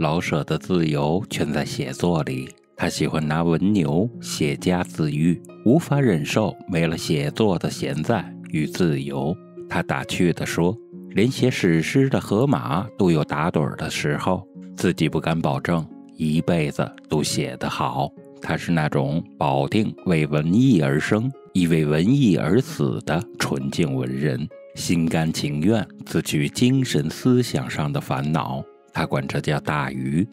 老舍的自由全在写作里。他喜欢拿文牛写家自喻，无法忍受没了写作的闲在与自由。他打趣地说：“连写史诗的河马都有打盹的时候，自己不敢保证一辈子都写得好。”他是那种保定为文艺而生，亦为文艺而死的纯净文人，心甘情愿自取精神思想上的烦恼。他管这叫大鱼。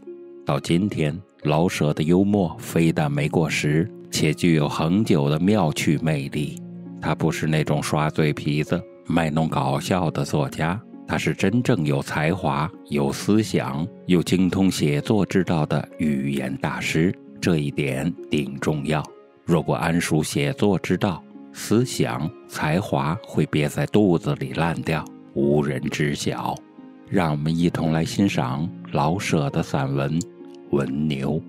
到今天，老舍的幽默非但没过时，且具有恒久的妙趣魅力。他不是那种耍嘴皮子、卖弄搞笑的作家，他是真正有才华、有思想、又精通写作之道的语言大师。这一点顶重要。若不谙熟写作之道，思想才华会憋在肚子里烂掉，无人知晓。让我们一同来欣赏老舍的散文。文牛，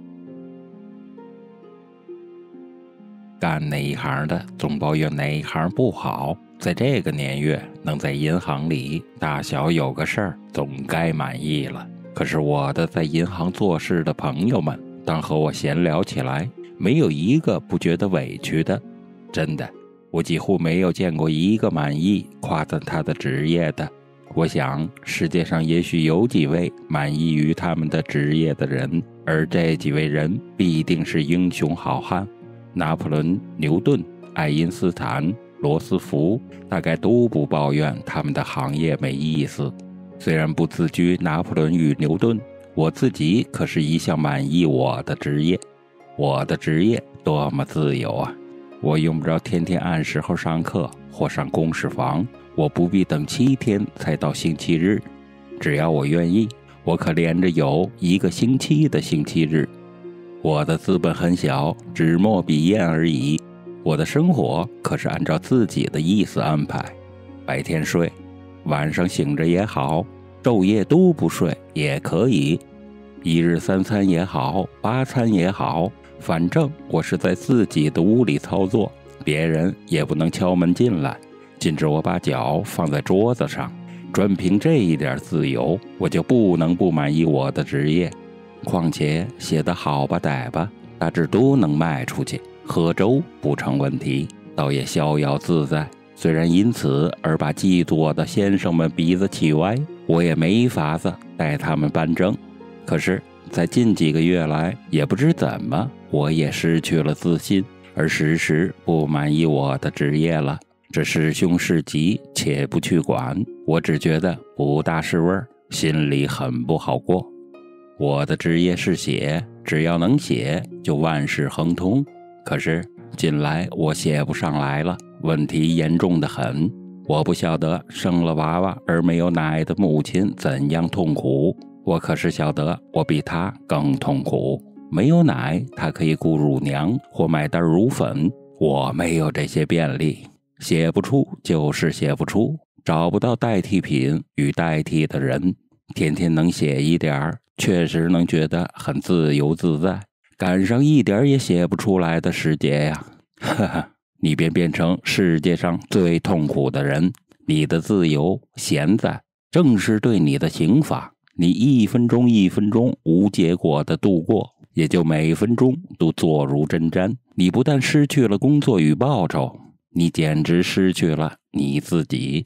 干哪一行的总抱怨哪一行不好。在这个年月，能在银行里大小有个事儿，总该满意了。可是我的在银行做事的朋友们，当和我闲聊起来，没有一个不觉得委屈的。真的，我几乎没有见过一个满意夸赞他的职业的。我想，世界上也许有几位满意于他们的职业的人，而这几位人必定是英雄好汉。拿破仑、牛顿、爱因斯坦、罗斯福，大概都不抱怨他们的行业没意思。虽然不自居拿破仑与牛顿，我自己可是一向满意我的职业。我的职业多么自由啊！我用不着天天按时候上课或上公事房。我不必等七天才到星期日，只要我愿意，我可连着有一个星期的星期日。我的资本很小，纸墨笔砚而已。我的生活可是按照自己的意思安排，白天睡，晚上醒着也好，昼夜都不睡也可以，一日三餐也好，八餐也好，反正我是在自己的屋里操作，别人也不能敲门进来。禁止我把脚放在桌子上，专凭这一点自由，我就不能不满意我的职业。况且写得好吧歹吧，大致都能卖出去，喝粥不成问题，倒也逍遥自在。虽然因此而把嫉妒我的先生们鼻子气歪，我也没法子带他们办正。可是，在近几个月来，也不知怎么，我也失去了自信，而时时不满意我的职业了。这是凶是吉，且不去管。我只觉得不大是味儿，心里很不好过。我的职业是写，只要能写，就万事亨通。可是近来我写不上来了，问题严重的很。我不晓得生了娃娃而没有奶的母亲怎样痛苦，我可是晓得，我比她更痛苦。没有奶，他可以雇乳娘或买袋乳粉，我没有这些便利。写不出就是写不出，找不到代替品与代替的人。天天能写一点儿，确实能觉得很自由自在。赶上一点儿也写不出来的时节呀，哈哈，你便变成世界上最痛苦的人。你的自由闲在，正是对你的刑罚。你一分钟一分钟无结果的度过，也就每分钟都坐如针毡。你不但失去了工作与报酬。你简直失去了你自己。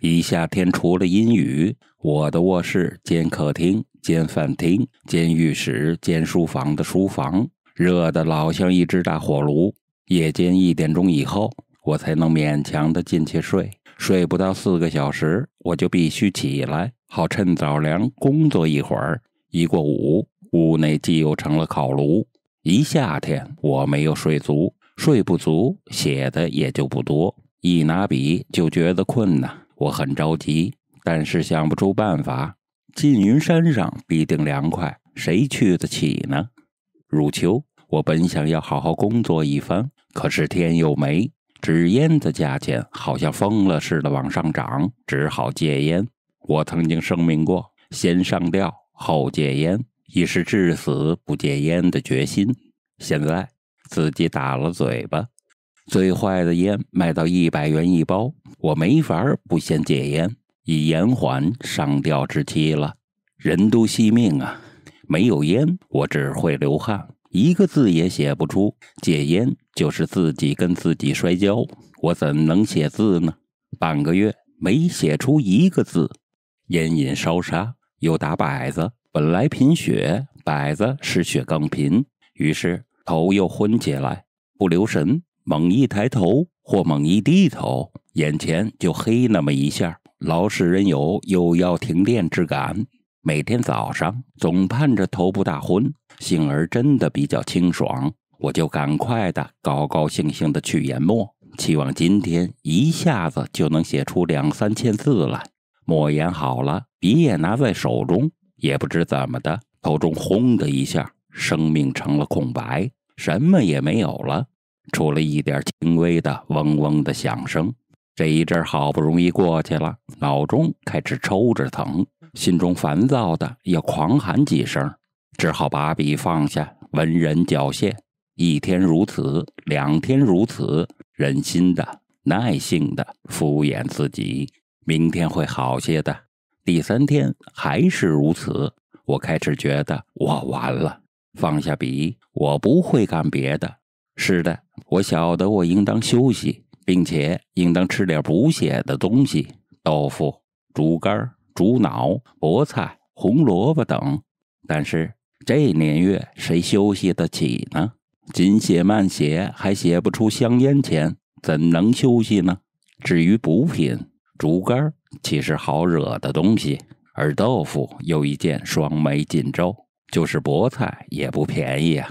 一夏天除了阴雨，我的卧室兼客厅兼饭厅兼浴室兼书房的书房，热得老像一只大火炉。夜间一点钟以后，我才能勉强的进去睡。睡不到四个小时，我就必须起来，好趁早凉工作一会儿。一过午，屋内既又成了烤炉。一夏天，我没有睡足。睡不足，写的也就不多。一拿笔就觉得困呐，我很着急，但是想不出办法。缙云山上必定凉快，谁去得起呢？入秋，我本想要好好工作一番，可是天又没，纸烟的价钱好像疯了似的往上涨，只好戒烟。我曾经声明过，先上吊后戒烟，已是至死不戒烟的决心。现在。自己打了嘴巴，最坏的烟卖到一百元一包，我没法不先戒烟，以延缓上吊之期了。人都惜命啊！没有烟，我只会流汗，一个字也写不出。戒烟就是自己跟自己摔跤，我怎能写字呢？半个月没写出一个字。烟瘾烧杀，又打摆子，本来贫血，摆子使血更贫，于是头又昏起来，不留神，猛一抬头或猛一低头，眼前就黑那么一下，老使人有又要停电之感。每天早上总盼着头不大昏，幸而真的比较清爽，我就赶快的高高兴兴的去研墨，期望今天一下子就能写出两三千字来。墨研好了，笔也拿在手中，也不知怎么的，头中轰的一下，生命成了空白，什么也没有了，除了一点轻微的嗡嗡的响声。这一阵好不容易过去了，脑中开始抽着疼。心中烦躁的要狂喊几声，只好把笔放下，文人缴械。一天如此，两天如此，忍心的、耐性的敷衍自己，明天会好些的。第三天还是如此，我开始觉得我完了。放下笔，我不会干别的。是的，我晓得我应当休息，并且应当吃点补血的东西，豆腐、猪肝。猪脑、菠菜、红萝卜等，但是这年月谁休息得起呢？紧写慢写还写不出香烟钱，怎能休息呢？至于补品，猪肝岂是好惹的东西？而豆腐又一件双眉锦皱，就是菠菜也不便宜啊。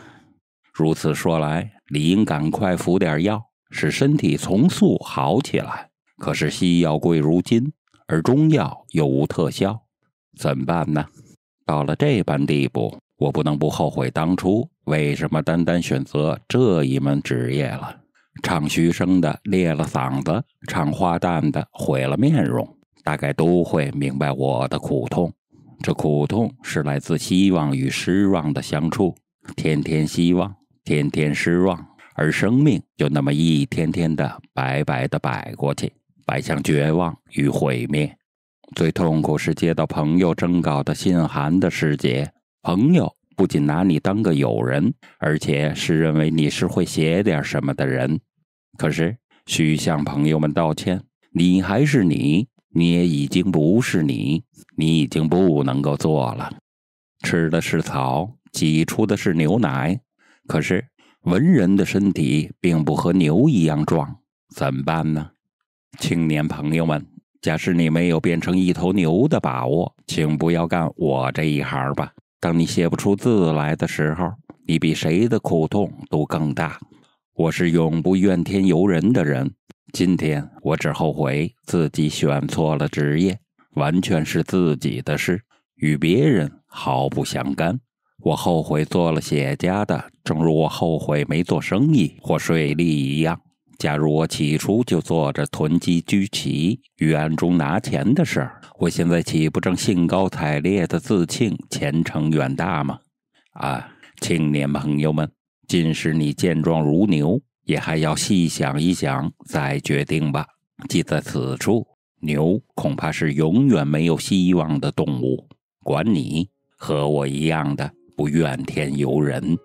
如此说来，理应赶快服点药，使身体从速好起来。可是西药贵如金。而中药又无特效，怎么办呢？到了这般地步，我不能不后悔当初为什么单单选择这一门职业了。唱虚声的裂了嗓子，唱花旦的毁了面容，大概都会明白我的苦痛。这苦痛是来自希望与失望的相处，天天希望，天天失望，而生命就那么一天天的白白的摆过去。摆向绝望与毁灭，最痛苦是接到朋友征稿的信函的时节。朋友不仅拿你当个友人，而且是认为你是会写点什么的人。可是需向朋友们道歉，你还是你，你也已经不是你，你已经不能够做了。吃的是草，挤出的是牛奶，可是文人的身体并不和牛一样壮，怎么办呢？青年朋友们，假使你没有变成一头牛的把握，请不要干我这一行吧。当你写不出字来的时候，你比谁的苦痛都更大。我是永不怨天尤人的人，今天我只后悔自己选错了职业，完全是自己的事，与别人毫不相干。我后悔做了写家的，正如我后悔没做生意或税吏一样。假如我起初就做着囤积居奇与暗中拿钱的事儿，我现在岂不正兴高采烈的自庆前程远大吗？啊，青年朋友们，今时你健壮如牛，也还要细想一想再决定吧。即在此处，牛恐怕是永远没有希望的动物。管你和我一样的不怨天尤人。